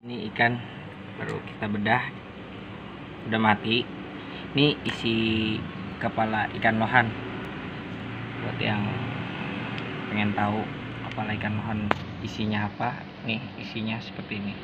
ini ikan baru kita bedah. Udah mati. Ini isi kepala ikan lohan. Buat yang pengen tahu kepala ikan lohan isinya apa nih isinya seperti ini.